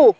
Oh!